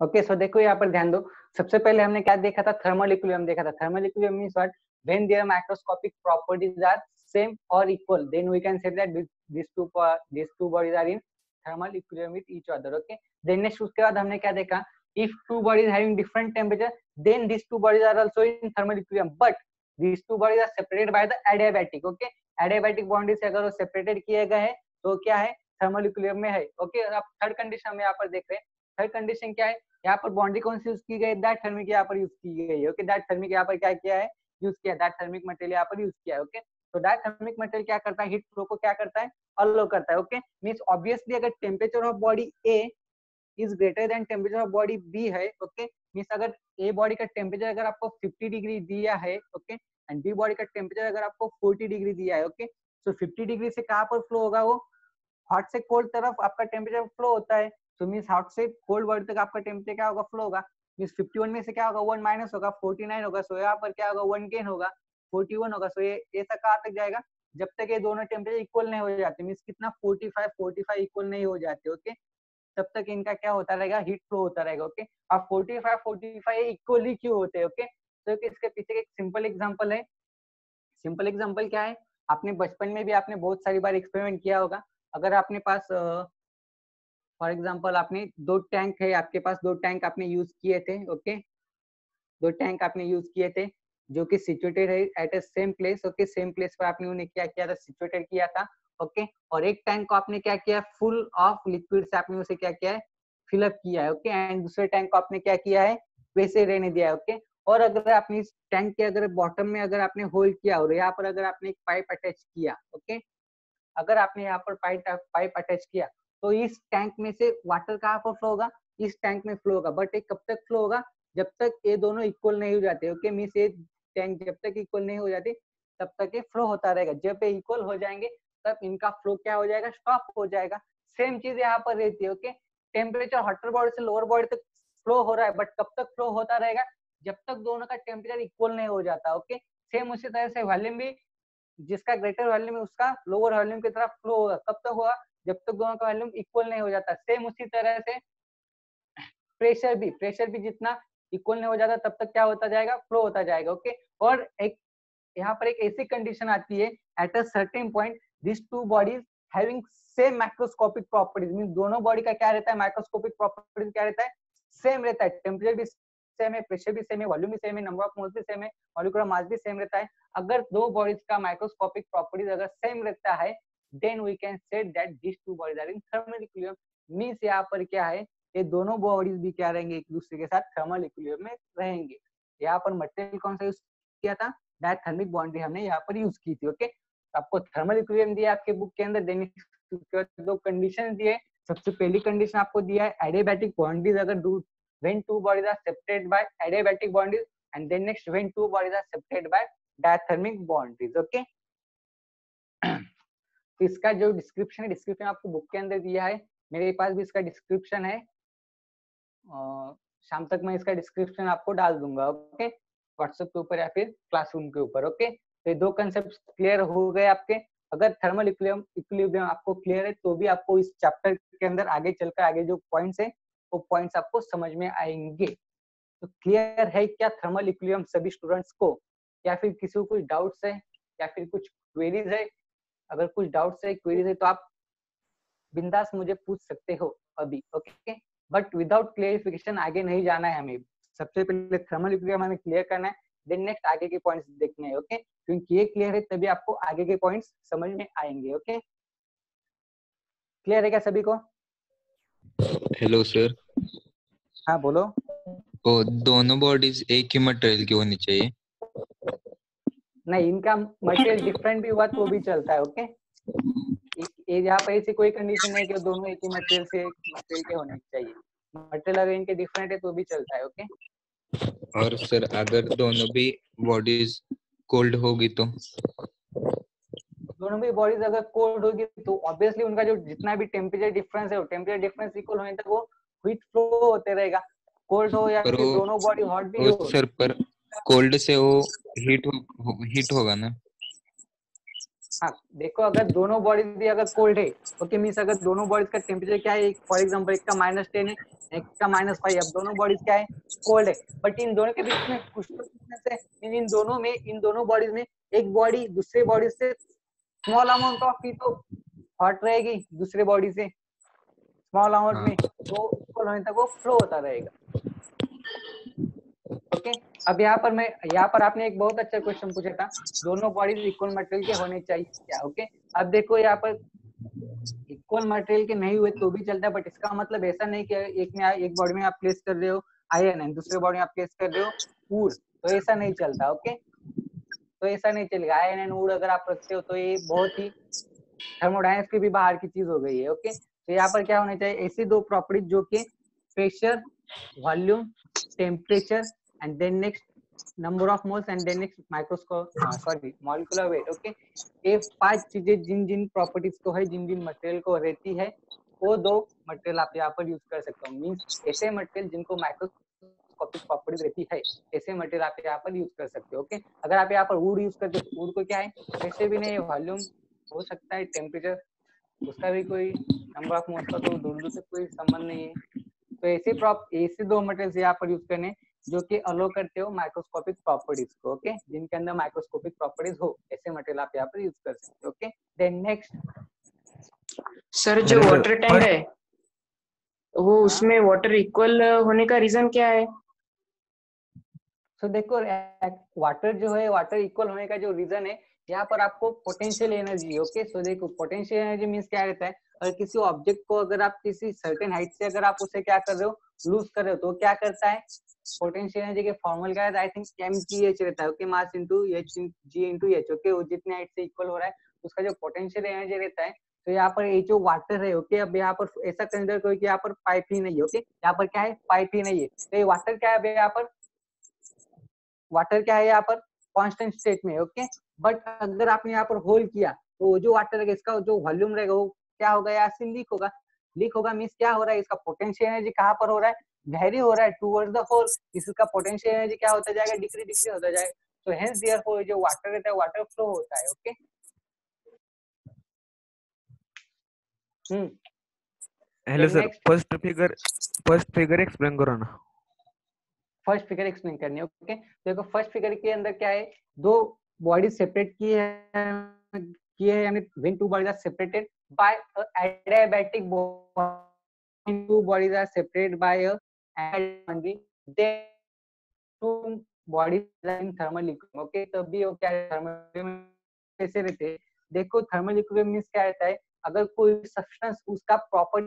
Okay so देखो यहाँ पर ध्यान दो। सबसे पहले हमने क्या देखा था? थर्मल इक्विलियम देखा था। Thermal equilibrium means what when there microscopic properties are same और equal then we can say that this two this two bodies are in thermal equilibrium with each other okay then next उसके बाद हमने क्या देखा? If two bodies having different temperature then this two bodies are also in thermal equilibrium but this two bodies are separated by the adiabatic okay adiabatic bond से अगर वो separated किया गया है तो क्या है? थर्मल इक्विलियम में है ओके अब थर्ड कंडीशन हम यहाँ पर देख रहे हैं। थर्ड कंडीशन क्या है? यहाँ पर बाउंड्री कौन सी यूज़ की गई? दैट थर्मिक यहाँ पर यूज़ की गई ओके दैट थर्मिक यहाँ पर क्या किया है? यूज़ किया दैट थर्मिक मटेरियल यहाँ पर यूज़ किया है ओके तो दैट थर्मिक मटेरियल क्या करता है? हीट फ्लो को क्या करता है? अलो करता है ओके मींस ऑब्वियसली अगर temperature of body A is greater than temperature of body B है ओके मींस अगर ए बॉडी का टेम्परेचर अगर आपको 50 डिग्री दिया है ओके एंड बी बॉडी का टेम्परेचर अगर आपको 40 डिग्री दिया है ओके सो 50 डिग्री से कहाँ पर फ्लो होगा वो? हॉट से कोल्ड तरफ़ आपका टेम्परेचर फ्लो होता है। तो मीन्स हॉट से कोल्ड वर्ड तक आपका टेम्परेचर क्या होगा? फ्लो होगा। मीन्स 51 में से क्या होगा? वन माइनस होगा 49 होगा। सो यहाँ पर क्या होगा? वन गेन होगा 41 होगा। सो ये, ऐसा कहाँ तक जाएगा? जब तक ये दोनों टेम्परेचर इक्वल नहीं हो जाते। मीन्स कितना? 45 45 इक्वल नहीं हो जाते ओके तब तक इनका क्या होता रहेगा? हीट फ्लो होता रहेगा ओके अब 45 45 इक्वली क्यों होते हैं ओके तो इसके पीछे एक सिंपल एग्जांपल है। सिंपल एग्जांपल क्या है? आपने बचपन में भी आपने बहुत सारी बार एक्सपेरिमेंट किया होगा। अगर आपने पास फॉर एग्ज़ाम्पल आपने दो टैंक है, आपके पास दो टैंक आपने यूज़ किए थे, ओके दो टैंक आपने यूज़ किए थे, जो कि सिचुएटेड है at a same place okay same place पर आपने उन्हें क्या किया था सिचुएटेड किया था, ओके okay? और एक टैंक को आपने क्या किया फुल ऑफ़ लिक्विड से आपने उसे क्या किया है फिलअप किया है, ओके? एंड दूसरे टैंक को आपने क्या किया है वैसे रहने दिया है, ओके okay? और अगर आपने इस टैंक के अगर बॉटम में अगर आपने होल किया और यहाँ पर अगर आपने एक पाइप अटैच किया, ओके okay? अगर आपने यहाँ पर पाइप पाइप अटैच किया तो इस टैंक में से वाटर कहाँ पर फ्लो होगा? इस टैंक में फ्लो होगा। बट ये कब तक फ्लो होगा? जब तक ये दोनों इक्वल नहीं हो जाते ओके मीन्स ये टैंक जब तक इक्वल नहीं हो जाती, तब तक ये फ्लो होता रहेगा। जब ये इक्वल हो जाएँगे, तब इनका फ्लो क्या हो जाएगा? स्टॉप हो जाएगा। सेम चीज़ यहाँ पर रहती है ओके टेम्परेचर हॉटर बॉडी से लोअर बॉडी तक फ्लो हो रहा है बट कब तक फ्लो होता रहेगा? जब तक दोनों का टेम्परेचर इक्वल नहीं हो जाता ओके सेम उसी तरह से वॉल्यूम भी, जिसका ग्रेटर वॉल्यूम है, उसका लोअर वॉल्यूम की तरफ़ फ्लो होगा। कब तक होगा? जब तक दोनों का वॉल्यूम इक्वल नहीं हो जाता सेम उसी तरह से प्रेशर भी प्रेशर भी जितना इक्वल नहीं हो जाता, तब तक क्या होता जाएगा? फ्लो होता जाएगा ओके और एक, यहाँ पर एक ऐसी कंडीशन आती है at a certain point this two bodies having same microscopic properties mean दोनों बॉडी का क्या रहता है? माइक्रोस्कोपिक प्रॉपर्टीज़ क्या रहता है? सेम रहता है टेम्परेचर भी सेम है प्रेशर भी सेम है वॉल्यूम भी सेम है नंबर ऑफ़ मोल्स भी सेम है मॉलिकुलर मास भी सेम रहता है। अगर दो बॉडीज का माइक्रोस्कोपिक प्रॉपर्टीज़ अगर सेम रहता है then we can say that this two bodies are in thermal equilibrium means यहाँ पर क्या है? ये दोनों बॉडीज भी क्या रहेंगे? एक दूसरे के साथ थर्मल इक्विलिब्रियम में रहेंगे। यहाँ पर मटेरियल कौन सा यूज़ किया था? डायथर्मिक बाउंड्री हमने यहाँ पर यूज़ की थी ओके आपको थर्मल इक्विलिब्रियम दिया आपके बुक के अंदर देने दो कंडीशन दिए सबसे पहली कंडीशन आपको दिया है एडियाबैटिक बाउंड्रीज अगर दो, when two bodies are separated by adiabatic boundaries, and then next when two bodies are separated by diathermic boundaries, okay? तो इसका जो डिस्क्रिप्शन है डिस्क्रिप्शन आपको बुक के अंदर दिया है। मेरे पास भी इसका डिस्क्रिप्शन है। शाम तक मैं इसका डिस्क्रिप्शन आपको डाल दूँगा ओके व्हाट्सएप के ऊपर या फिर क्लासरूम के ऊपर ओके तो ये दो कंसेप्ट क्लियर हो गए आपके। अगर थर्मल इक्विलिब्रियम आपको क्लियर है तो भी आपको इस चैप्टर के अंदर आगे चलकर आगे जो पॉइंट्स है, वो पॉइंट्स आपको समझ में आएँगे। तो क्लियर है क्या थर्मल इक्विलिब्रियम सभी स्टूडेंट्स को? या फिर किसी को कुछ डाउट्स है? या फिर कुछ क्वेरीज है? अगर कुछ डाउट्स है क्वेरीज है तो आप बिंदास मुझे पूछ सकते हो अभी ओके बट विदाउट क्लियरिफिकेशन आगे नहीं जाना है हमें। सबसे पहले थर्मल इक्विलिब्रियम हमें क्लियर करना है देन नेक्स्ट आगे के पॉइंट्स देखने हैं ओके क्योंकि ये क्लियर है तभी आपको आगे के पॉइंट्स समझ में आएँगे ओके क्लियर है क्या सभी को? हेलो सर हाँ बोलो। ओ दोनों बॉडीज एक ही मटेरियल की होनी चाहिए। नहीं इनका मटेरियल डिफरेंट भी हुआ तो भी चलता है ओके ये यहाँ पे ऐसी कोई कंडीशन नहीं कि दोनों एक ही मटेरियल से मटेरियल के होने चाहिए। मटेरियल अगर इनके डिफरेंट है तो भी चलता है ओके और सर अगर दोनों भी बॉडीज कोल्ड होगी तो? दोनों भी बॉडीज अगर कोल्ड होगी तो ऑब्वियसली उनका जो जितना भी टेम्परेचर डिफरेंस है वो टेम्परेचर डिफरेंस इक्वल होने तक वो हीट फ्लो होते रहेगा। कोल्ड हो या फिर दोनों बॉडी हॉट भी हो सर पर कोल्ड से वो हीट हो, हीट होगा ना? हाँ देखो अगर दोनों बॉडीज भी अगर कोल्ड है ओके मीन्स अगर दोनों बॉडीज का टेम्परेचर क्या है? फॉर एग्जांपल एक का माइनस टेन है एक का माइनस फाइव अब दोनों बॉडीज क्या है? कोल्ड है. बट इन दोनों के बीच में कुछ तो है. इन दोनों में इन दोनों बॉडीज में एक बॉडी दूसरे बॉडी से स्मॉल अमाउंट ऑफ़ हीट तो हॉट रहेगी दूसरे बॉडी से स्मॉल अमाउंट में तो इक्वल होने तक वो फ्लो होता रहेगा। ओके? अब यहाँ पर मैं, यहाँ पर आपने एक बहुत अच्छा क्वेश्चन पूछा था। दोनों बॉडीज इक्वल मटेरियल के होने चाहिए क्या, ओके? अब देखो यहाँ पर इक्वल मटेरियल के नहीं हुए तो भी चलता है बट इसका मतलब ऐसा नहीं कि एक में एक बॉडी में आप प्लेस कर रहे हो आयरन है दूसरे बॉडी में आप प्लेस कर रहे हो वुड तो ऐसा नहीं चलता, ओके? तो ऐसा नहीं चलेगा। आयरन एंड वुड अगर आप रखते हो तो ये बहुत ही थर्मोडाइनमिक्स के भी बाहर की चीज़ हो गई है, ओके? तो यहाँ पर क्या होना चाहिए? ऐसी दो प्रॉपर्टीज़ जो कि pressure volume temperature and then next number of moles and then next microscope uh, sorry molecular weight okay? ये पाँच चीज़ें जिन जिन प्रॉपर्टीज़ को है जिन जिन मटेरियल को रहती है वो दो मटेरियल आप यहाँ पर यूज़ कर सकते हो। मीन्स ऐसे मटेरियल जिनको माइक्रोस्कोपिक प्रॉपर्टीज़ रहती है ऐसे मटेरियल आप यहाँ पर यूज़ कर सकते हो ओके अगर आप यहाँ पर वुड यूज़ करते हो वुड को क्या है? वैसे भी नहीं वॉल्यूम हो सकता है टेम्परेचर उसका भी कोई नंबर ऑफ़ मोल्स का तो दूर दूर से कोई संबंध नहीं है। तो ऐसे प्रॉप ऐसे दो मटेरियल यहाँ पर यूज़ करने जो कि अलो करते हो माइक्रोस्कोपिक प्रॉपर्टीज़ को ओके जिनके अंदर माइक्रोस्कोपिक प्रॉपर्टीज़ हो ऐसे मटेरियल आप यहाँ पर यूज़ कर सकते हो ओके देन नेक्स्ट सर जो वाटर टैंक है वो हाँ। उसमें वाटर इक्वल होने का रीजन क्या है? सो so, देखो वाटर जो है वाटर इक्वल होने का जो रीजन है यहाँ पर आपको पोटेंशियल एनर्जी ओके सो देखो पोटेंशियल एनर्जी मीन्स क्या रहता है? अगर किसी ऑब्जेक्ट को अगर आप किसी सर्टेन हाइट से अगर आप उसे क्या कर रहे हो लूज कर रहे हो तो क्या करता है? पोटेंशियल एनर्जी के फॉर्मूला क्या है I think M G H रहता है okay mass into H G into H okay वो जितने हाइट से इक्वल हो रहा है, उसका जो पोटेंशियल एनर्जी रहता है तो यहाँ पर ये जो वाटर है ओके अब यहाँ पर ऐसा कंसिडर करो कि यहाँ पर पाइप ही नहीं है ओके यहाँ पर क्या है? पाइप ही नहीं है। तो ये वाटर क्या है? यहाँ पर वाटर क्या है? यहाँ पर कांस्टेंट स्टेट में ओके बट अगर आपने यहाँ पर होल किया तो जो वाटर रहेगा, इसका जो वॉल्यूम रहेगा, वो क्या होगा? यहाँ से लीक होगा। लीक होगा मीन्स क्या हो रहा है? इसका पोटेंशियल एनर्जी कहाँ पर हो रहा है? वेरी हो रहा है टूवर्ड्स द होल इसका पोटेंशियल एनर्जी क्या होता जाएगा? डिक्री डिक्री होता जाएगा। तो हेंस देयरफॉर जो वाटर रहता है वाटर फ्लो होता है okay hmm hello sir first figure first figure explain करो ना फ़र्स्ट फिगर एक्सप्लेन करनी है ओके देखो फ़र्स्ट फिगर के अंदर क्या है? दो बॉडी सेपरेट की है की है यानी when two bodies are separated by a adiabatic body two bodies are separated by a वो क्या कैसे रहते हैं। देखो थर्मल इक्विलिब्रियम मींस क्या रहता है? अगर कोई सब्सटेंस उसका प्रॉपर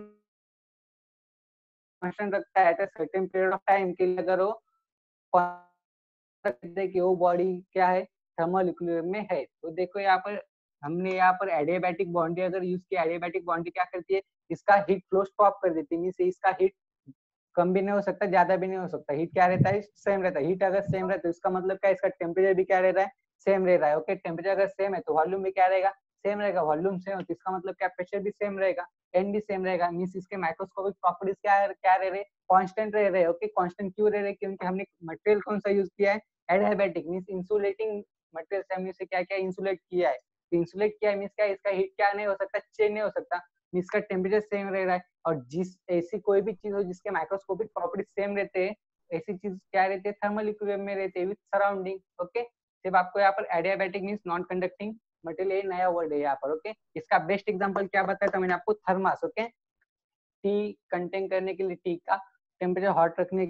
रखता है a certain period of time के लिए अगर वो सकते कि वो बॉडी क्या है? थर्मल इक्विलिब्रियम में है। तो देखो, यहाँ पर हमने यहाँ पर एडियाबैटिक बाउंड्री अगर यूज़ किया एडियाबैटिक बाउंड्री क्या करती है? इसका हीट फ्लो स्टॉप कर देती है। मीन्स इसका हीट कम भी नहीं हो सकता, ज़्यादा भी नहीं हो सकता। हीट क्या रहता है? सेम रहता है। हीट अगर सेम रहता है तो इसका मतलब क्या इसका टेम्परेचर भी क्या रहता है? सेम रह रहा है। ओके टेम्परेचर अगर सेम है तो वॉल्यूम भी क्या रहेगा? सेम रहेगा। वॉल्यूम सेम तो इसका मतलब क्या? प्रेशर भी सेम रहेगा। एन भी सेम रहेगा। मीन्स इसके माइक्रोस्कोपिक प्रॉपर्टीज़ क्या क्या रह रहे कांस्टेंट रह रहे ओके कांस्टेंट क्यों रह रहे क्योंकि हमने मटेरियल कौन सा यूज़ किया है? एडियाबैटिक मीन्स इंसुलेटिंग मटेरियल से हमने क्या क्या इंसुलेट किया है। इंसुलेट किया है मीन्स क्या? इसका हीट क्या नहीं हो सकता? चेंज नहीं हो सकता। मीन्स का टेम्परेचर सेम रह रहा है और जिस, ऐसी कोई भी चीज़ हो जिसके माइक्रोस्कोपिक प्रॉपर्टीज़ सेम रहते हैं, ऐसी चीज़ क्या रहते हैं? थर्मल इक्विलिब्रियम में रहते हैं विद सराउंडिंग ओके सिर्फ़ आपको यहाँ पर adiabatic means non conducting material ये नया वर्ड है यहाँ पर ओके इसका बेस्ट एग्ज़ाम्पल क्या बताया था मैंने आपको? थर्मास ओके टी कंटेन करने के लिए टी का टेम्परेचर हॉट रखने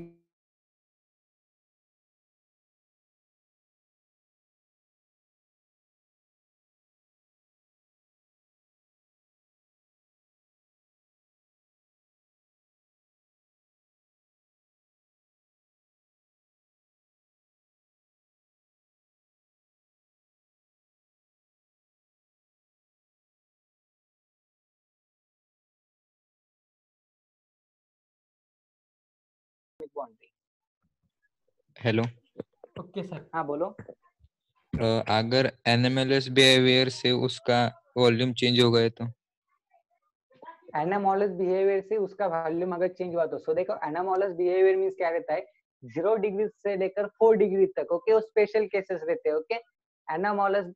हेलो ओके सर हाँ बोलो। अगर एनएमएलएस बिहेवियर से उसका वॉल्यूम चेंज हो गया तो? एनामोलस बिहेवियर से उसका वॉल्यूम अगर चेंज हुआ तो। सो देखो एनामोलस बिहेवियर मींस क्या रहता है? ज़ीरो डिग्री से लेकर फोर डिग्री तक ओके वो स्पेशल केसेस रहते हैं ओके एनामोलस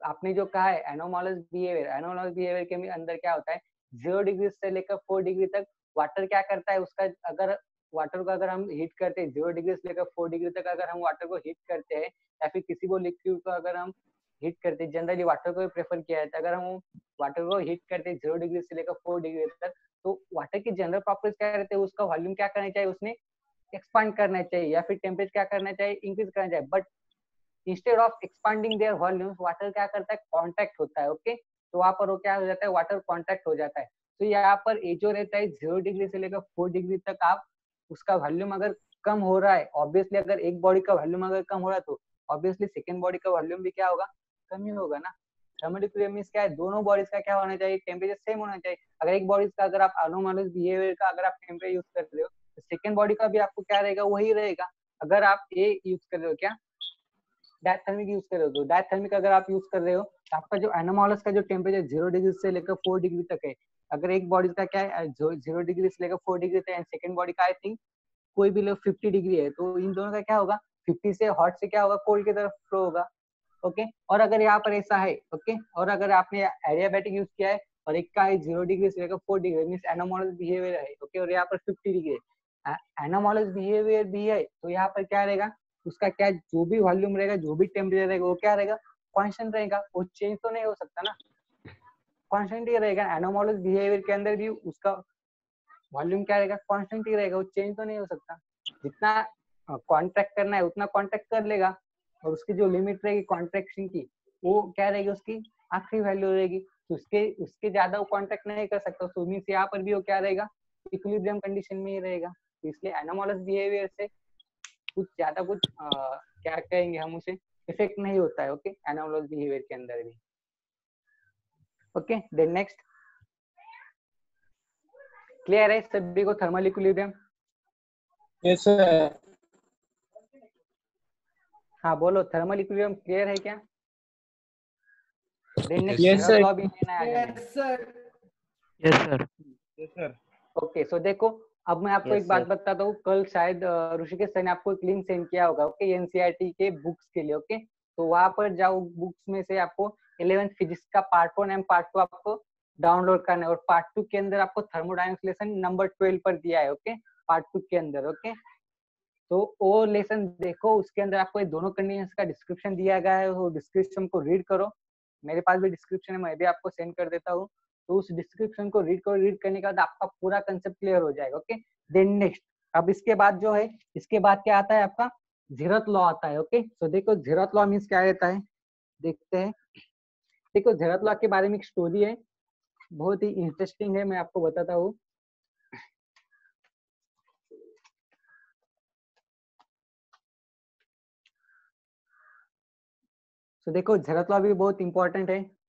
आपने जो कहा है एनोमोलस बिहेवियर एनोमोलस बिहेवियर के अंदर क्या होता है? ज़ीरो डिग्री से लेकर फोर डिग्री तक वाटर क्या करता है? उसका अगर वाटर को अगर हम हीट करते हैं ज़ीरो डिग्री से लेकर फोर डिग्री तक अगर हम वाटर को हीट करते हैं, या फिर किसी को लिक्विड को अगर हम हीट करते हैं जनरली वाटर को प्रेफर किया जाता है। अगर हम वाटर को हीट करते हैं ज़ीरो डिग्री से लेकर फोर डिग्री तक तो वाटर की जनरल प्रॉपर्टीज़ क्या रहते हैं? उसका वॉल्यूम क्या करना चाहिए? उसने एक्सपांड करना चाहिए, या फिर टेम्परेचर क्या करना चाहिए? इंक्रीज करना चाहिए। But instead of expanding their volume water क्या करता है? कांटेक्ट होता है ओके तो वहाँ पर वो क्या हो जाता है? वाटर कॉन्टैक्ट हो जाता है। तो यहाँ पर ए जो रहता है ज़ीरो डिग्री से लेकर फोर डिग्री तक आप उसका वॉल्यूम अगर कम हो रहा है ऑब्वियसली अगर एक बॉडी का वॉल्यूम अगर कम हो रहा है तो ऑब्वियसली सेकेंड बॉडी का वॉल्यूम भी क्या होगा? कम ही होगा ना। थर्मोडिक्विलिब्रियम मीन क्या है? दोनों बॉडीज का क्या होना चाहिए? टेम्परेचर सेम होना चाहिए। अगर एक बॉडीज का अगर आप अनोमलस बिहेवियर का अगर आप टेम्परेचर यूज़ कर रहे हो तो सेकेंड बॉडी का भी आपको क्या रहेगा? वही रहेगा। अगर आप ए यूज़ कर रहे हो क्या? डायथर्मिक यूज़ कर रहे हो तो डायथर्मिक अगर आप यूज़ कर रहे हो तो आपका जो एनोमोलस का जो टेम्परेचर ज़ीरो डिग्री से लेकर फोर डिग्री तक है, अगर एक बॉडी का क्या है ज़ीरो डिग्री से लेकर फोर डिग्री तक सेकंड बॉडी का आई थिंक कोई भी लोग फिफ्टी डिग्री है तो इन दोनों का क्या होगा? फिफ्टी से हॉट से क्या होगा? कोल्ड की तरफ़ फ्लो होगा ओके और अगर यहाँ पर ऐसा है ओके और अगर आपने एरियाबैटिक यूज़ किया है, और एक का है ज़ीरो डिग्री से लेकर four degree mean anomalous behaviour है ओके और यहाँ पर फिफ्टी डिग्री एनोमोलस बिहेवियर भी है तो यहाँ पर क्या रहेगा? उसका क्या जो भी वॉल्यूम रहेगा, जो भी टेम्परेचर रहेगा, वो क्या रहेगा? कॉन्स्टेंट रहेगा। वो चेंज तो नहीं हो सकता ना। कॉन्स्टेंट ही रहेगा। एनोमोलस बिहेवियर के अंदर भी उसका वॉल्यूम क्या रहेगा? कॉन्स्टेंट ही रहेगा। वो चेंज तो नहीं हो सकता। जितना कॉन्ट्रैक्ट करना है, उतना कॉन्ट्रैक्ट कर लेगा। और उसकी जो लिमिट रहेगी कॉन्ट्रैक्शन की, वो क्या रहेगी उसकी? आखिरी वैल्यू रहेगी। तो उसके उसके ज़्यादा वो कॉन्ट्रैक्ट नहीं कर सकता। तो यहाँ पर भी वो क्या रहेगा? इक्विलिब्रियम कंडीशन में ही रहेगा। तो इसलिए एनोमोलस बिहेवियर से कुछ ज़्यादा कुछ आ, क्या कहेंगे हम उसे इफ़ेक्ट नहीं होता है ओके एनोमोलस बिहेवियर के अंदर भी। ओके देन नेक्स्ट क्लियर है सभी को थर्मल इक्विलिब्रियम यस सर हाँ बोलो थर्मल इक्विलिब्रियम क्लियर है क्या? देन नेक्स्ट लेना है yes sir yes sir okay so देखो अब मैं आपको Yes, एक बात बताता हूँ कल शायद ऋषिकेश सर ने आपको एक लिंक सेंड किया होगा ओके एनसीईआरटी के बुक्स के लिए ओके तो वहाँ पर जाओ बुक्स में से आपको इलेवेंथ फिजिक्स का part one and part two आपको डाउनलोड करना है और पार्ट टू के अंदर आपको थर्मोडायनेमिक्स लेसन नंबर ट्वेल्व पर दिया है ओके पार्ट टू के अंदर ओके तो वो लेसन देखो उसके अंदर आपको ये दोनों कंडीशंस का डिस्क्रिप्शन दिया गया है वो डिस्क्रिप्शन को रीड करो। मेरे पास भी डिस्क्रिप्शन है मैं भी आपको सेंड कर देता हूँ। तो उस डिस्क्रिप्शन को रीड करो। रीड करने के बाद आपका पूरा कंसेप्ट क्लियर हो जाएगा ओके देन नेक्स्ट अब इसके बाद जो है, इसके बाद क्या आता है आपका? जीरत लॉ आता है ओके सो देखो जीरत लॉ मीन्स क्या रहता है? देखते हैं। देखो जीरत लॉ के बारे में एक स्टोरी है। बहुत ही इंटरेस्टिंग है, मैं आपको बताता हूँ। तो देखो जरत लॉ भी बहुत इंपॉर्टेंट है।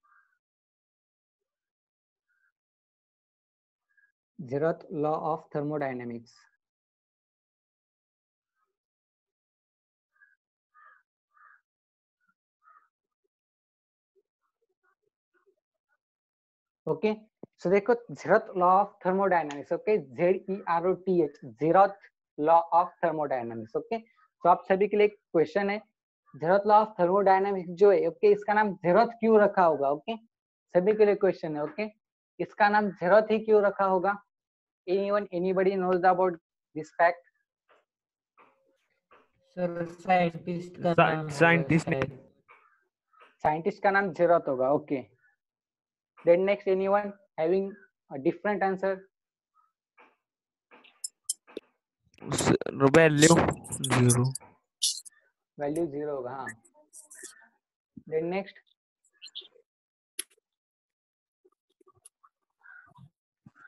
Zeroth law of thermodynamics okay so देखो zeroth law of thermodynamics okay Z E R O T H zeroth law of thermodynamics okay तो आप सभी के लिए एक क्वेश्चन है जेरथ लॉ ऑफ़ थर्मोडायनामिक्स जो है ओके इसका नाम जेरथ क्यों रखा होगा ओके सभी के लिए क्वेश्चन है ओके इसका नाम जेरथ ही क्यों रखा होगा? Anyone anybody knows about this fact sir scientist का Sci- नाम शायद। साइंटिस्ट का नाम जेरथ होगा okay then next anyone having a different answer value zero value zero होगा हाँ then next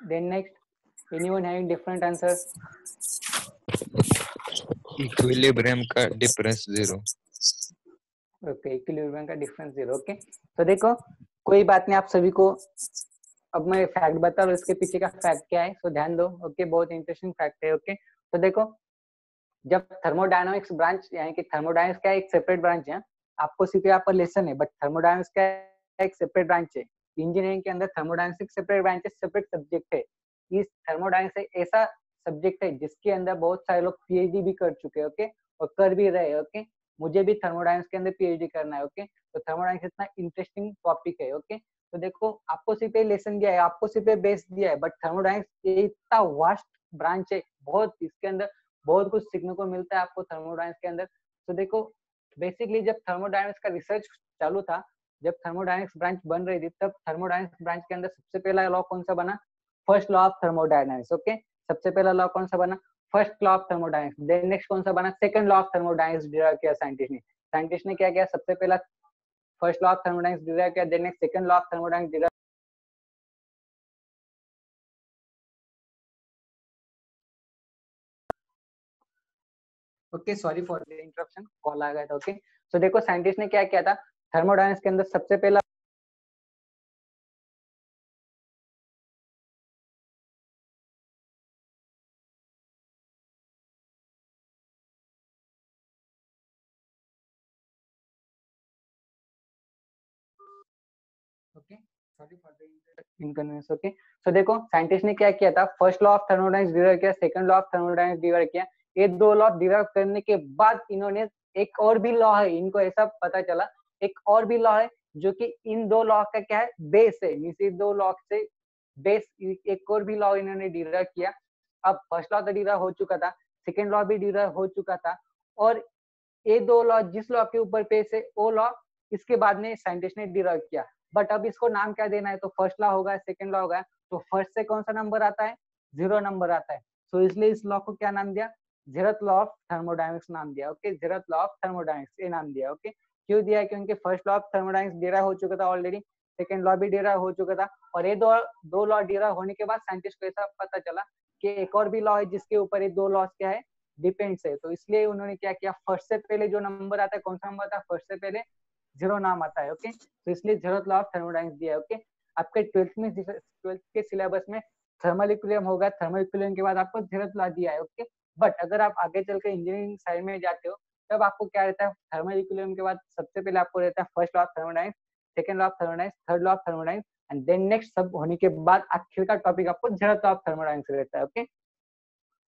then next anyone having different answer equilibrium का difference zero okay equilibrium का डिफरेंस ज़ीरो ओके तो देखो कोई बात नहीं आप सभी को अब मैं फैक्ट बता रहा हूँ इसके पीछे का फैक्ट क्या है सो ध्यान दो ओके बहुत इंटरेस्टिंग फैक्ट है ओके तो देखो जब थर्मोडायनामिक्स ब्रांच यानी कि थर्मोडायनामिक्स का एक सेपरेट ब्रांच है आपको यहाँ पर लेसन है बट थर्मोडायनामिक्स का एक सेपरेट ब्रांच है. इंजीनियरिंग के अंदर थर्मोडायनामिक्स सेपरेट ब्रांच है सेपरेट सब्जेक्ट है. इस थर्मोडायनामिक्स एक ऐसा सब्जेक्ट है जिसके अंदर बहुत सारे लोग पीएचडी भी कर चुके हैं ओके और कर भी रहे ओके मुझे भी थर्मोडाइनमिक्स के अंदर पीएचडी करना है ओके तो थर्मोडाइनमिक्स इतना इंटरेस्टिंग टॉपिक है ओके तो देखो, आपको सिर्फ़ ये लेसन दिया है, आपको सिर्फ़ ये बेस दिया है बट थर्मोडाइनमिक्स ये इतना वास्ट ब्रांच है, बहुत इसके अंदर बहुत कुछ सीखने को मिलता है आपको थर्मोडाइनमिक्स के अंदर। तो देखो बेसिकली जब थर्मोडाइनमिक्स का रिसर्च चालू था, जब थर्मोडाइनमिक्स ब्रांच बन रही थी, तब थर्मोडाइनमिक्स ब्रांच के अंदर सबसे पहला लॉ कौन सा बना? First law of thermodynamics okay? सबसे पहला लॉ कौन सा बना? First law of thermodynamics then next कौन सा बना? Second law of thermodynamics derive किया साइंटिस्ट ने। साइंटिस्ट ने क्या किया? सबसे पहला first law of thermodynamics derive किया then next second law of thermodynamics derive okay sorry for the interruption call आ गया था, ओके? सो देखो, साइंटिस्ट ने क्या किया था? थर्मोडाइनमिक्स के अंदर सबसे पहला sorry for the inconvenience okay so देखो साइंटिस्ट ने क्या किया था? फ़र्स्ट लॉ ऑफ़ किया सेकंड लॉ ऑफ़ किया। ये दो लॉ करने के बाद इन्होंने एक और भी लॉ है, इनको ऐसा पता चला, एक और भी लॉ है, जो कि इन दो लॉ का क्या है? बेस है। ये दो लॉ से बेस एक और भी लॉ इन्होंने डिराइव किया। अब फ़र्स्ट लॉ तो डिराइव हो चुका था सेकंड लॉ भी डिराइव हो चुका था, और ये दो लॉ जिस लॉ के ऊपर बेस है, वो लॉ इसके बाद में साइंटिस्ट ने डिराइव किया। बट अब इसको नाम क्या देना है? तो फ़र्स्ट लॉ होगा सेकंड लॉ होगा। तो फ़र्स्ट से कौन सा नंबर आता है? ज़ीरो नंबर आता है। सो so, इसलिए इस लॉ को क्या नाम दिया? जेरथ लॉ ऑफ़ थर्मोडाइनमिक्स नाम दिया okay zeroth law of thermodynamics ये नाम दिया ओके क्यों दिया? क्योंकि फ़र्स्ट लॉ ऑफ़ थर्मोडाइनमिक्स डेरा हो चुका था ऑलरेडी सेकंड लॉ भी डेरा हो चुका था। और ये दो दो लॉ डेरा होने के बाद साइंटिस्ट को ऐसा पता चला कि एक और भी लॉ है जिसके ऊपर ये दो लॉस क्या है? डिपेंड्स है। तो इसलिए उन्होंने क्या किया? फ़र्स्ट से पहले जो नंबर आता है कौन सा नंबर आता है? फ़र्स्ट से पहले ज़ीरो नाम आता है ओके तो इसलिए जेरोथ लॉ ऑफ़ थर्मोडाइनमिक्स दिया है ओके आपके ट्वेल्थ में ट्वेल्थ के सिलेबस में थर्मल इक्विलिब्रियम होगा थर्मल इक्विलिब्रियम के बाद आपको जेरोथ लॉ दिया है ओके बट अगर आप आगे चल के इंजीनियरिंग साइड में जाते हो, तब आपको क्या रहता है? थर्मल इक्विलिब्रियम के बाद सबसे पहले आपको रहता है first law of thermodynamics second law of thermodynamics third law of thermodynamics and then next सब होने के बाद आखिर का टॉपिक आपको जेरोथ लॉ ऑफ़ थर्मोडाइनमिक्स रहता है ओके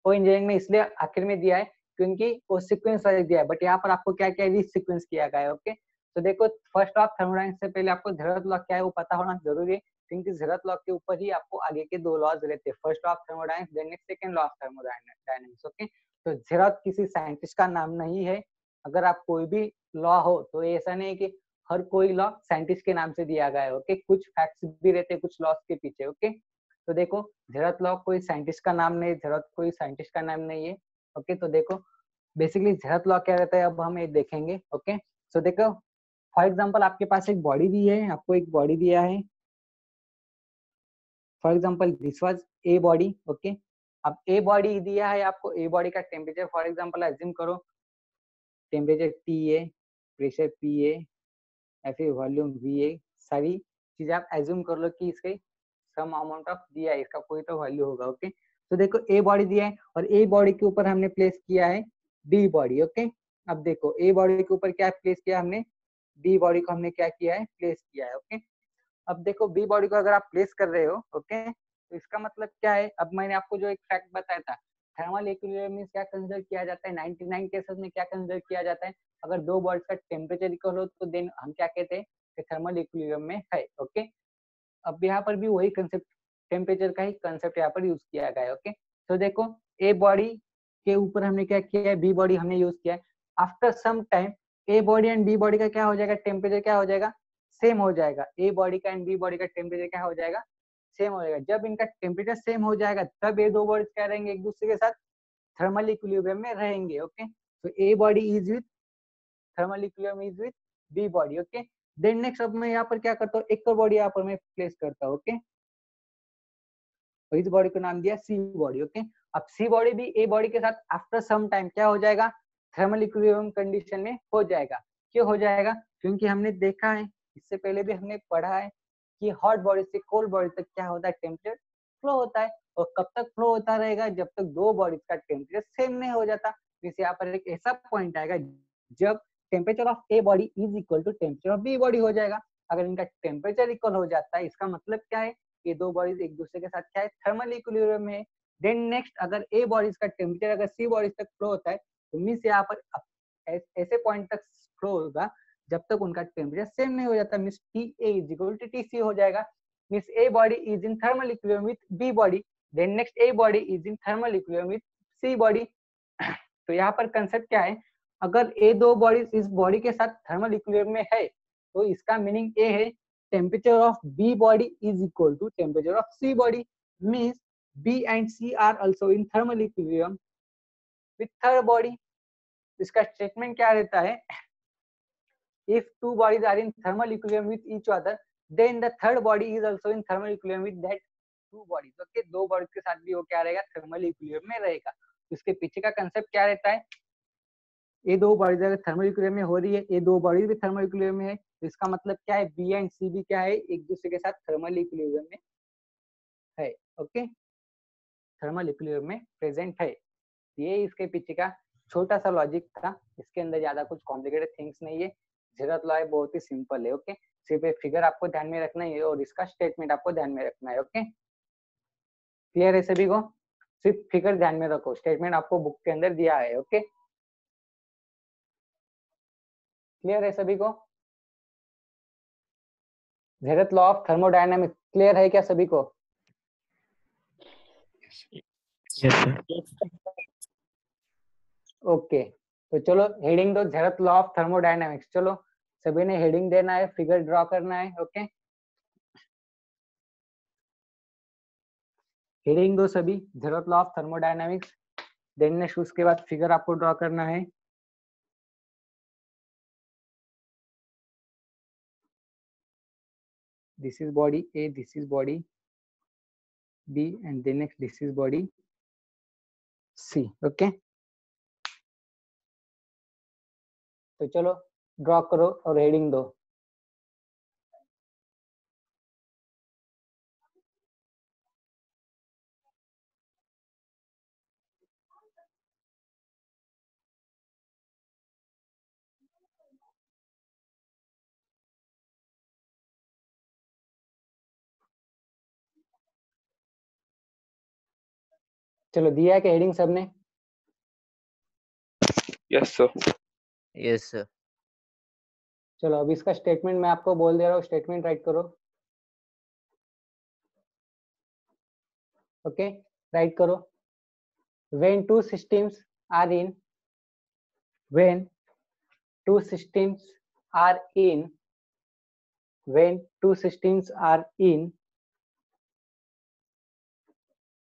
वो इंजीनियरिंग में इसलिए आखिर में दिया है, क्योंकि वो सीक्वेंस वाइज दिया है बट यहाँ पर आपको क्या क्या सीक्वेंस किया गया है ओके तो देखो फ़र्स्ट ऑफ़ थर्मोडाइनमिक्स से पहले आपको जेरोथ लॉ क्या है वो पता होना ज़रूरी है, क्योंकि जेरोथ लॉ के ऊपर ही आपको आगे के दो लॉज रहते हैं। First of thermodynamics then next second law of thermodynamics okay तो जेरोथ किसी साइंटिस्ट का नाम नहीं है। अगर आप कोई भी लॉ हो तो ऐसा नहीं कि हर कोई लॉ साइंटिस्ट के नाम से दिया गया है ओके कुछ फैक्ट्स भी रहते हैं, कुछ लॉस के पीछे ओके तो देखो जेरोथ लॉ कोई साइंटिस्ट का नाम नहीं जेरोथ कोई साइंटिस्ट का नाम नहीं है ओके तो देखो बेसिकली जेरोथ लॉ क्या रहता है, अब हम ये देखेंगे ओके सो देखो फॉर एग्ज़ाम्पल आपके पास एक बॉडी दी है, आपको एक बॉडी दिया है। For example this was a body okay अब ए बॉडी दिया है आपको ए बॉडी का टेम्परेचर फॉर एग्ज़ाम्पल एज्यूम करो temperature T A pressure P A या फिर वॉल्यूम वी ए सारी चीज़ें आप एज्यूम कर लो कि इसके सम अमाउंट ऑफ़ दिया है, इसका कोई तो वैल्यू होगा ओके तो देखो ए बॉडी दिया है और ए बॉडी के ऊपर हमने प्लेस किया है बी बॉडी ओके अब देखो ए बॉडी के ऊपर क्या प्लेस किया हमने? बी बॉडी को हमने क्या किया है? प्लेस किया है ओके अब देखो बी बॉडी को अगर आप प्लेस कर रहे हो ओके तो इसका मतलब क्या है? अब मैंने आपको जो एक फैक्ट बताया था थर्मल इक्विलिब्रियम में क्या कंसिडर किया जाता है? 99 केसेस में क्या कंसिडर किया जाता है? अगर दो बॉडीज का टेम्परेचर इक्वल हो तो देन हम क्या कहते हैं? कि थर्मल इक्विलिब्रियम में है ओके अब यहाँ पर भी वही कंसेप्ट टेम्परेचर का ही कंसेप्ट यहाँ पर यूज़ किया गया है ओके तो देखो ए बॉडी के ऊपर हमने क्या किया है? बी बॉडी हमने यूज़ किया है। After some time A body and B body का क्या हो जाएगा? टेम्परेचर क्या हो जाएगा? सेम हो जाएगा। ए बॉडी का एंड बी बॉडी का टेम्परेचर क्या हो जाएगा? सेम हो जाएगा। जब इनका टेम्परेचर सेम हो जाएगा, तब ये दो बॉडीज क्या रहेंगे एक दूसरे के साथ? थर्मल इक्विलिब्रियम में रहेंगे ओके तो A body is with thermal equilibrium is with B body okay then next अब मैं यहाँ पर क्या करता हूँ? एक और बॉडी यहाँ पर मैं प्लेस करता हूँ ओके इस बॉडी को नाम दिया सी बॉडी ओके अब सी बॉडी भी ए बॉडी के साथ आफ्टर सम टाइम क्या हो जाएगा? थर्मल इक्विलिब्रियम कंडीशन में हो जाएगा। क्यों हो जाएगा? क्योंकि हमने देखा है, इससे पहले भी हमने पढ़ा है कि हॉट बॉडी से कोल्ड बॉडी तक क्या होता है? टेम्परेचर फ्लो होता है और कब तक फ्लो होता रहेगा? जब तक दो बॉडीज का टेम्परेचर सेम नहीं हो जाता। जैसे यहाँ पर एक ऐसा पॉइंट आएगा, जब temperature of A body is equal to temperature of B body हो जाएगा। अगर इनका टेम्परेचर इक्वल हो जाता है, इसका मतलब क्या है? ये दो बॉडीज एक दूसरे के साथ क्या है? थर्मल इक्विलिब्रियम है। देन नेक्स्ट अगर ए बॉडीज का टेम्परेचर अगर सी बॉडीज तक फ्लो होता है तो मीन्स यहाँ पर ऐसे पॉइंट तक फ्लो होगा, जब तक उनका टेम्परेचर सेम नहीं हो जाता means T A is equal to T C हो जाएगा। Means A body is in thermal equilibrium with B body then next A body is in thermal equilibrium with C body तो यहाँ पर concept क्या है? अगर ए दो बॉडी इस बॉडी के साथ थर्मल इक्विलिब्रियम में है तो इसका मीनिंग ए है temperature of B body is equal to temperature of C body means B and C are also in thermal equilibrium with third body इसका स्टेटमेंट क्या रहता है? If two bodies are in thermal equilibrium with each other, then the third body is also in thermal equilibrium with that two bodies. Okay, दो bodies के साथ भी वो क्या रहेगा? थर्मल इक्विलिब्रियम में रहेगा। इसके पीछे का कंसेप्ट क्या रहता है? ये दो बॉडीज अगर थर्मल इक्विलिब्रियम में हो रही है, ये दो बॉडीज भी थर्मल इक्विलिब्रियम में है तो इसका मतलब क्या है? बी एंड सी भी क्या है? एक दूसरे के साथ थर्मल इक्विलिब्रियम में है ओके थर्मल इक्विलिब्रियम में प्रेजेंट है। ये इसके पीछे का छोटा सा लॉजिक था। इसके अंदर ज़्यादा कुछ कॉम्प्लिकेटेड थिंग्स नहीं है। ज़रूरत लॉ बहुत ही सिंपल है ओके सिर्फ़ एक फिगर आपको ध्यान में रखना है और इसका स्टेटमेंट आपको ध्यान में रखना है ओके क्लियर है सभी को? सिर्फ़ फिगर ध्यान में रखो। स्टेटमेंट आपको बुक के अंदर दिया है ओके क्लियर है सभी को? ज़रूरत लॉ ऑफ़ थर्मोडायनामिक्स क्लियर है क्या सभी को? Yes, sir. ओके तो चलो हेडिंग दो ज़रूरत लॉ ऑफ़ थर्मोडायनामिक्स चलो सभी ने हेडिंग देना है फिगर ड्रॉ करना है ओके हेडिंग दो सभी ज़रूरत लॉ ऑफ़ थर्मोडायनामिक्स देन उसके बाद फिगर आपको ड्रॉ करना है। This is body a, this is body b, and then next this is body तो चलो ड्रॉ करो और हेडिंग दो। चलो दिया है कि हेडिंग सबने? Yes, यस चलो, अब इसका स्टेटमेंट मैं आपको बोल दे रहा हूँ स्टेटमेंट राइट करो। ओके राइट करो। When two systems are in when two systems are in when two systems are in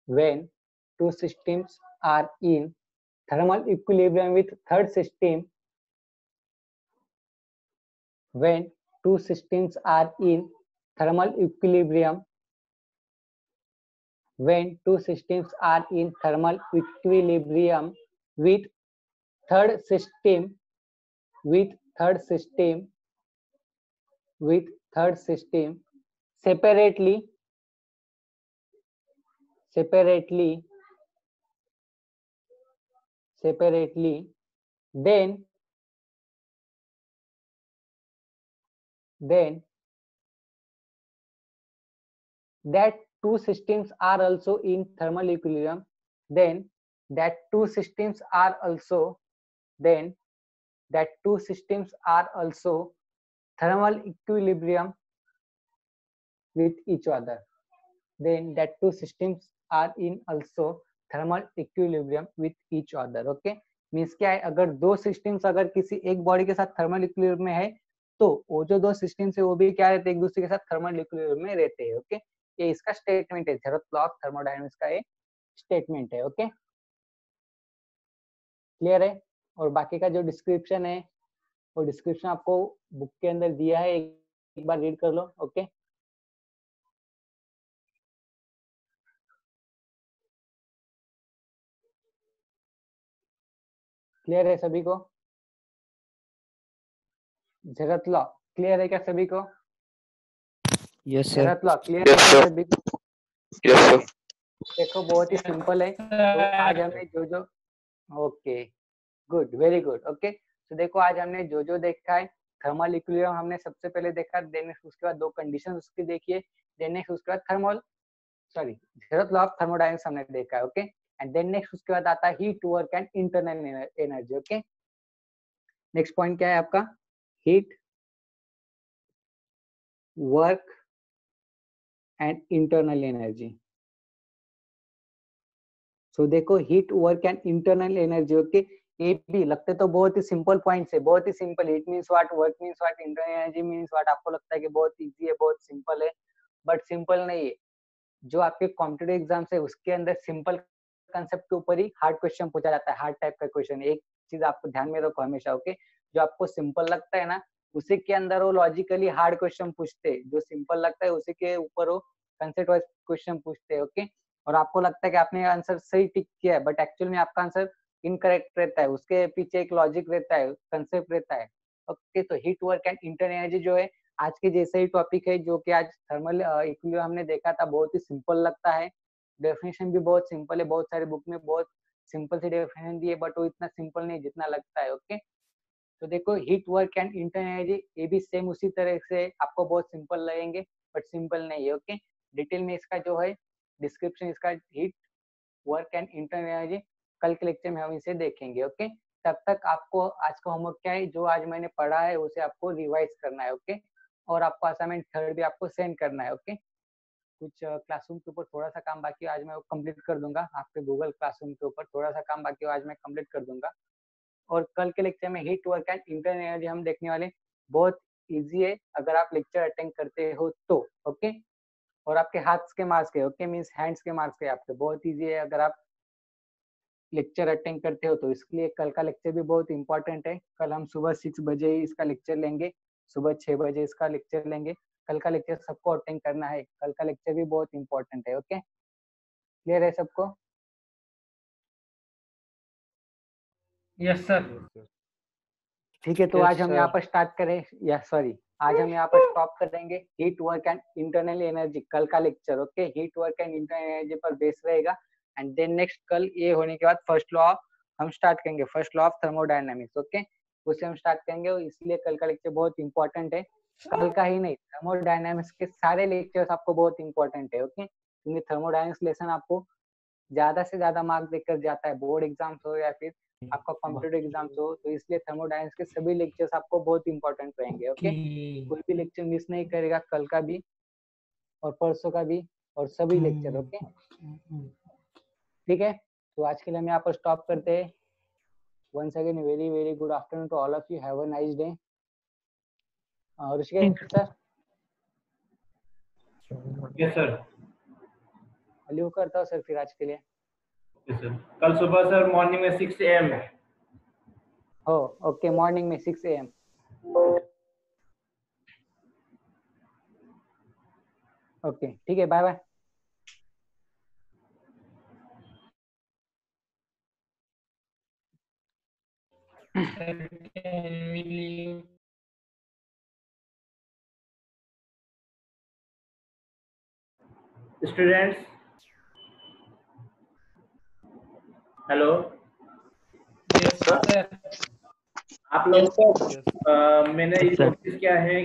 when two systems are in thermal equilibrium with third system when two systems are in thermal equilibrium when two systems are in thermal equilibrium with third system with third system with third system separately separately separately then then that two systems are also in thermal equilibrium then that two systems are also then that two systems are also thermal equilibrium with each other then that two systems are in also thermal equilibrium with each other okay means क्या है अगर दो systems अगर किसी एक body के साथ thermal equilibrium में है तो वो जो दो सिस्टम्स है वो भी क्या रहते हैं? एक दूसरे के साथ थर्मल इक्विलिब्रियम में रहते हैं ओके ये इसका स्टेटमेंट है ज़रूरत लॉ ऑफ़ थर्मोडायनामिक्स का ये स्टेटमेंट है ओके क्लियर है? और बाकी का जो डिस्क्रिप्शन है, वो डिस्क्रिप्शन आपको बुक के अंदर दिया है, एक बार रीड कर लो ओके क्लियर है सभी को? ज़रूरत लॉ क्लियर है क्या सभी को Yes, sir. Zeroth law clear है. सभी को Yes, sir. देखो बहुत ही सिंपल है। तो आज हमने जो जो okay good very good okay तो देखो आज हमने जो जो देखा है थर्मल इक्विलिब्रियम हमने सबसे पहले देखा देन उसके बाद दो कंडीशन उसकी देखिए देन नेक्स्ट उसके बाद thermal sorry zeroth law of thermodynamics हमने देखा है ओके एंड देन नेक्स्ट उसके बाद आता है heat work and internal energy okay next point क्या है आपका? Heat work and internal energy so देखो heat work and internal energy okay ये भी लगते तो बहुत ही सिंपल पॉइंट्स है, बहुत ही simple heat means what work means what internal energy means what आपको लगता है कि बहुत इजी है, बहुत सिंपल है बट सिंपल नहीं है। जो आपके कॉम्पिटेटिव एग्ज़ाम्स है, उसके अंदर सिंपल कंसेप्ट के ऊपर ही हार्ड क्वेश्चन पूछा जाता है हार्ड टाइप का क्वेश्चन एक चीज़ आपको ध्यान में रखो हमेशा ओके जो आपको सिंपल लगता है ना, उसी के अंदर वो लॉजिकली हार्ड क्वेश्चन पूछते हैं। जो सिंपल लगता है, उसी के ऊपर वो कंसेप्ट वाइज क्वेश्चन पूछते हैं ओके और आपको लगता है कि आपने आंसर सही टिक किया है बट एक्चुअल में आपका आंसर इनकरेक्ट रहता है। उसके पीछे एक लॉजिक रहता है कंसेप्ट रहता है। ओके तो heat work and inter energy जो है, आज के जैसे ही टॉपिक है, जो कि आज थर्मल इक्विलिब्रियम हमने देखा था, बहुत ही सिंपल लगता है। डेफिनेशन भी बहुत सिंपल है, बहुत सारे बुक में बहुत सिंपल सी डेफिनेशन दी है बट वो इतना सिंपल नहीं जितना लगता है ओके तो देखो heat work and inter energy ये भी सेम उसी तरह से आपको बहुत सिंपल लगेंगे बट सिंपल नहीं है ओके डिटेल में इसका जो है डिस्क्रिप्शन इसका heat work and inter energy कल के लेक्चर में हम इसे देखेंगे ओके तब तक आपको आज का होमवर्क क्या है, जो आज मैंने पढ़ा है, उसे आपको रिवाइज करना है ओके और आपको असाइनमेंट थर्ड भी आपको सेंड करना है ओके कुछ क्लासरूम के ऊपर थोड़ा सा काम बाकी आज मैं कंप्लीट कर दूँगा, आपके गूगल क्लासरूम के ऊपर थोड़ा सा काम बाकी आज मैं कंप्लीट कर दूँगा। और कल के लेक्चर में heat work and inter energy हम देखने वाले बहुत इजी है। अगर आप लेक्चर अटेंड करते हो तो ओके और आपके हाथ के मार्क्स के ओके मीन्स हैंड्स के मार्क्स के आपके, बहुत इजी है। अगर आप लेक्चर अटेंड करते हो तो इसके लिए कल का लेक्चर भी बहुत इंपॉर्टेंट है। कल हम सुबह सिक्स बजे इसका लेक्चर लेंगे, सुबह छह बजे इसका लेक्चर लेंगे। कल का लेक्चर सबको अटेंड करना है। कल का लेक्चर भी बहुत इंपॉर्टेंट है ओके क्लियर है सबको? यस सर ठीक है तो Yes, आज हम यहाँ पर स्टार्ट करें। या सॉरी आज हम यहाँ पर स्टॉप कर देंगे heat work and internal energy कल का lecture okay heat work and internal energy पर बेस रहेगा। एंड देन नेक्स्ट कल ये होने के बाद फ़र्स्ट लॉ ऑफ़ हम स्टार्ट करेंगे। First law of thermodynamics okay उसे हम स्टार्ट करेंगे और इसलिए कल का लेक्चर बहुत इंपॉर्टेंट है। कल का ही नहीं थर्मोडायनेमिक्स के सारे लेक्चर्स आपको बहुत इंपॉर्टेंट है ओके क्योंकि थर्मोडायनेमिक्स लेसन आपको ज़्यादा से ज़्यादा मार्क्स देकर जाता है। बोर्ड एग्ज़ाम्स हो या फिर आपका कॉम्पिटेटिव एग्ज़ाम्स हो तो इसलिए थर्मोडायनेमिक्स के सभी लेक्चर्स आपको बहुत इंपॉर्टेंट रहेंगे ओके? कोई भी लेक्चर मिस नहीं करेगा कल का भी और परसों का भी और सभी लेक्चर ओके? ठीक है? तो आज के लिए हम यहाँ पर स्टॉप करते हैं। Once again very very good afternoon to all of you. Have a nice day. uh, Rishikesh sir yes sir अलियो करता हूँ सर फिर आज के लिए। सर कल सुबह सर मॉर्निंग में सिक्स ए एम है। हो ओके मॉर्निंग में सिक्स ए एम ओके ठीक है बाय बाय स्टूडेंट्स हेलो। आप लोग को अ, मैंने ये sir. किया है